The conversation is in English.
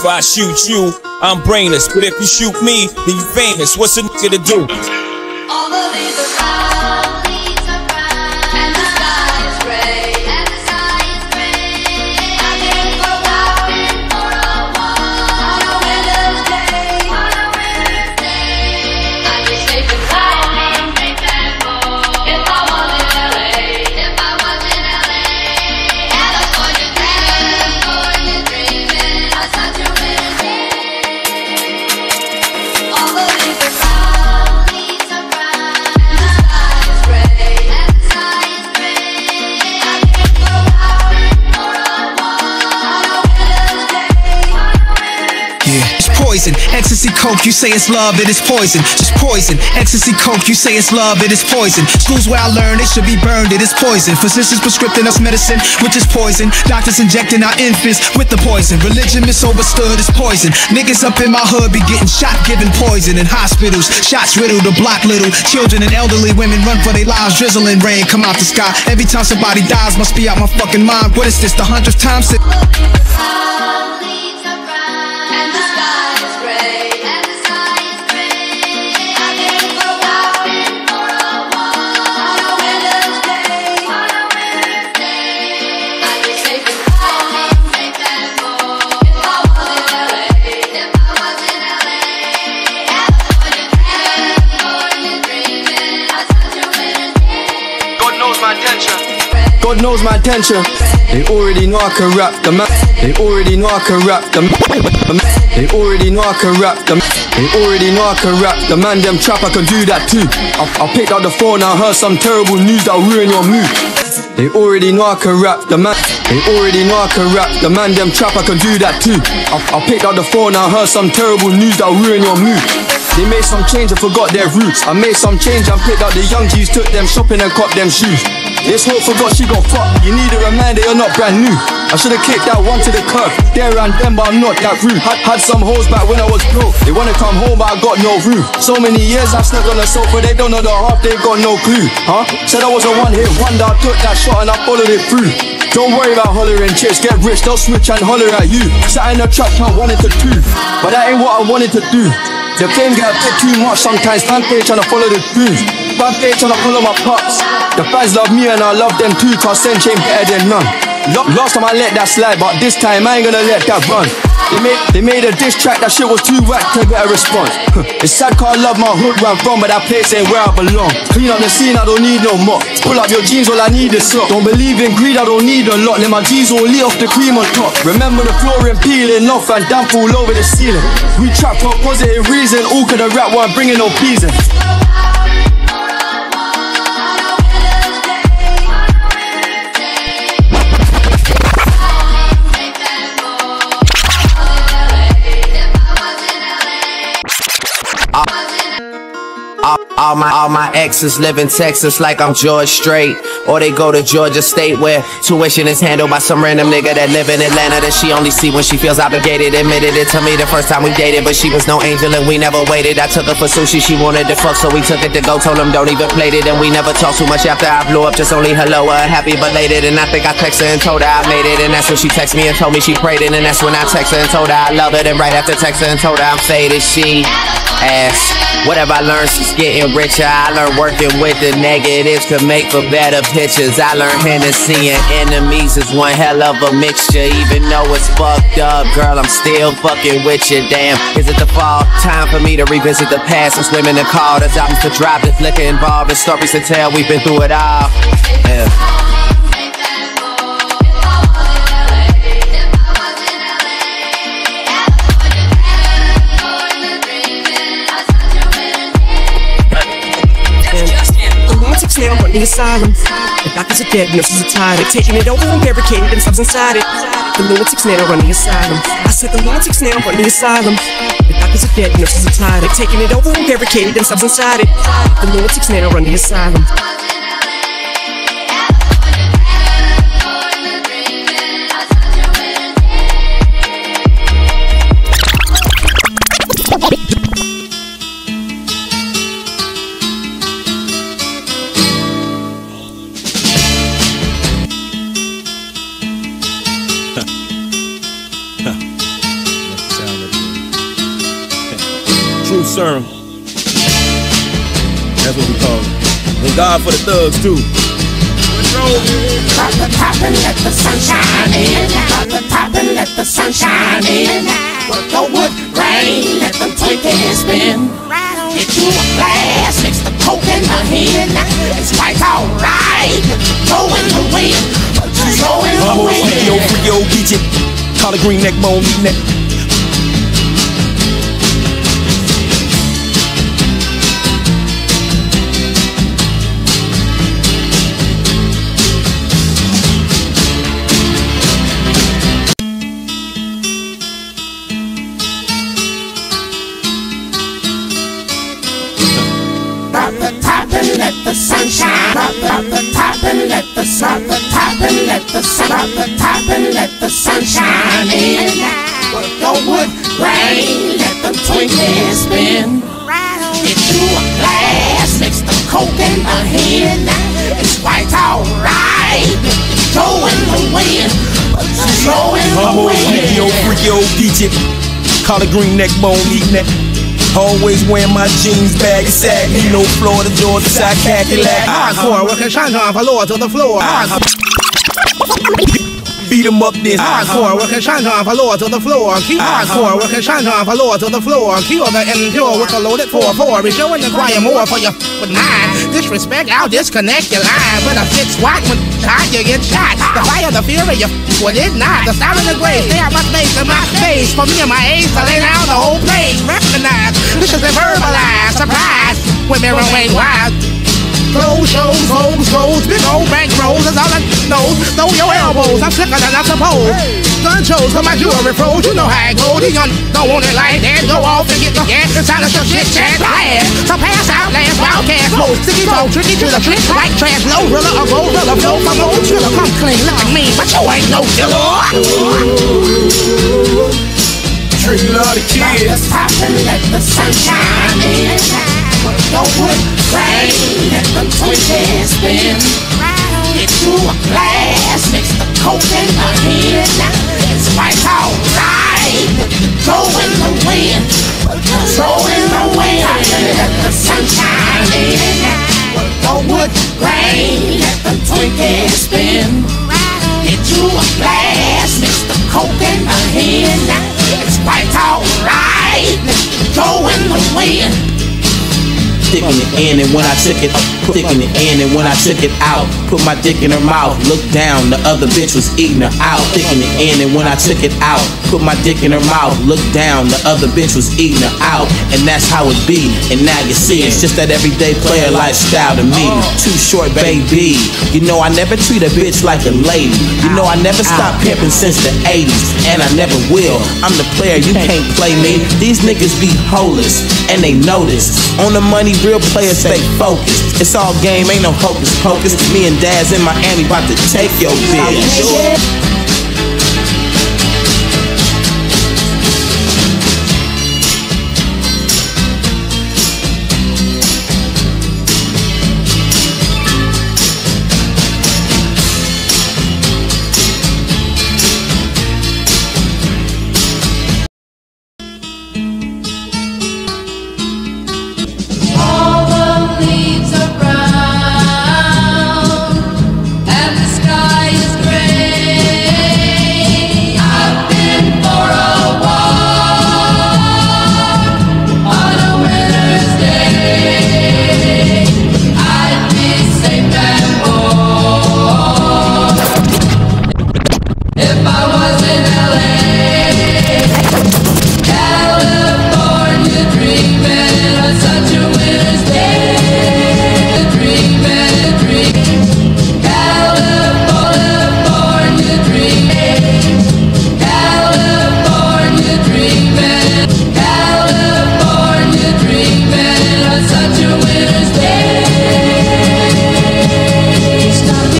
If I shoot you, I'm brainless. But if you shoot me, then you famous. What's a nigga to do? All the leaves are Ecstasy, coke, you say it's love, it is poison. Just poison. Ecstasy, coke, you say it's love, it is poison. Schools where I learned it should be burned, it is poison. Physicians prescribing us medicine, which is poison. Doctors injecting our infants with the poison. Religion misunderstood is poison. Niggas up in my hood be getting shot, giving poison in hospitals. Shots riddled the block little. Children and elderly women run for their lives, drizzling rain come out the sky. Every time somebody dies, must be out my fucking mind. What is this, the hundredth time Knows my intention. They already know I can rap the man. They already know I can rap the man. They already know I can rap the man. They already know I can rap the man. Them trap, I can do that too. I, I picked up the phone and heard some terrible news that'll ruin your mood. They already know I can rap the man. They already know I can rap the man. Them trap, I can do that too. I, I picked up the phone and heard some terrible news that'll ruin your mood. They made some change and forgot their roots. I made some change and picked out the young G's, took them shopping and caught them shoes. This hoe forgot she gon' fuck. You need a reminder you're not brand new. I should've kicked that one to the curb. There and then, but I'm not that rude. Had, had some hoes back when I was broke. They wanna come home, but I got no room. So many years I slept on the sofa, they don't know the half, they got no clue. Huh? Said I was a one hit wonder, I took that shot and I followed it through. Don't worry about hollering, chicks get rich, they'll switch and holler at you. Sat in the trap, count one to two. But that ain't what I wanted to do. The fame got a bit too much sometimes. Fan page to follow the dreams. Fan page tryna follow my pops. The fans love me and I love them too, cause Cench ain't better than none. Last time I let that slide, but this time I ain't gonna let that run. They made, they made a diss track, that shit was too whack to get a response. it's sad cause I love my hood where I'm from, but that place ain't where I belong. Clean up the scene, I don't need no more. Pull up your jeans, all I need is sock. Don't believe in greed, I don't need a lot. Let my G's all lit off the cream on top. Remember the floor flooring peeling off and damp all over the ceiling. We trap for a positive reason, all could the rap while bringing no pleasing. All, all my all my exes live in Texas like I'm George Strait, or they go to Georgia State where tuition is handled by some random nigga that live in Atlanta that she only see when she feels obligated. Admitted it to me the first time we dated, but she was no angel and we never waited. I took her for sushi, she wanted to fuck, so we took it to go. Told him don't even play it, and we never talked too much after I blew up. Just only hello, uh, happy belated, and I think I texted her and told her I made it, and that's when she texted me and told me she prayed it, and that's when I texted her and told her I love it, and right after texting and told her I'm faded, she asked. Whatever I learned, since getting richer. I learned working with the negatives could make for better pictures. I learned Hennessy and enemies is one hell of a mixture. Even though it's fucked up, girl, I'm still fucking with you. Damn, is it the fall? Time for me to revisit the past. I'm swimming in call. There's albums to drop, there's liquor involved, there's stories to tell. We've been through it all. Yeah. The asylum. The doctors are dead, nurses are tired. They're taking it over and barricading themselves inside it. The lunatics now run the asylum. I said the lunatics now run the asylum. The doctors are dead, nurses are tired. They're taking it over and barricading themselves inside it. The lunatics now run the asylum. Serum. That's what we call it. And God for the thugs too. Drop the top and let the sunshine in. Drop the top and let the sunshine in. Work the wood grain, let them Twinkies spin. Get you a glass, mix the coke in the hen. It's quite alright. Go in the wind, but you go in the Almost freaky old wind. freaky old beach it. Collard green neck bone eating let the. The top and let the sun. Drop the top and let the sunshine in. Work your wood grain, let them Twinkies spin. Get you a glass, mix the coke in the hen. It's quite alright. Go in the wind, but go in the Almost freaky old wind. freaky old it. Collard green neck bone eating that. Always wear my jeans baggy saggy. No Florida Georgia side khaki lag. Hardcore, working shine on for lower to the floor. Ah, Beat 'em up then. Uh-huh. Hardcore, working shine on for lower to the floor. Keep uh-huh. hardcore, working shine on for lower to the floor. Kill the impure with a loaded 4-4. Be showing the choir more for your with mine. Disrespect, I'll disconnect your line. But a fix swat when shot, you get shot. The fire, the fury, you what it not. The star of the grave, they have my space in my face. For me and my age to lay down the whole place. Recognize, this is a verbalized surprise. With mirror wing Clothes, shows, hoes, goes, big old bank rolls, that's all I know. Throw your elbows, I'm slicker than I suppose. Gun shows, cause my jewelry froze, you know how it goes. The young don't want it like that. Go off and get the gas inside of some shit chat. Blast. So pass out, last wildcast mode. Sticky toe, tricky to the trick, like trash, low rilla, a gold rilla, flow from old triller. Come clean, look at me, but you ain't no killer. Treat love the kids. let the sunshine in. Work your wood grain, let them Twinkies spin. You a glass, mix the coke in the hen. It's quite alright. Go in the wind, go in the wind. Let the sunshine in. Work your wood grain, let them Twinkies spin. Get you a glass, mix the coke in the hen. It's quite alright. Go in the wind. Sticking it in and when I took it, sticking it in and when I took it out, put my dick in her mouth, look down, the other bitch was eating her out. Sticking it in and when I took it out, put my dick in her mouth, look down, the other bitch was eating her out. And that's how it be, and now you see it's just that everyday player lifestyle to me. Too short, baby. You know I never treat a bitch like a lady. You know I never stopped pimping since the 80s, and I never will. I'm the player, you can't play me. These niggas be holeless, and they this. On the money, real players stay focused. It's all game, ain't no hocus pocus. Me and Daz in Miami about to take your bitch.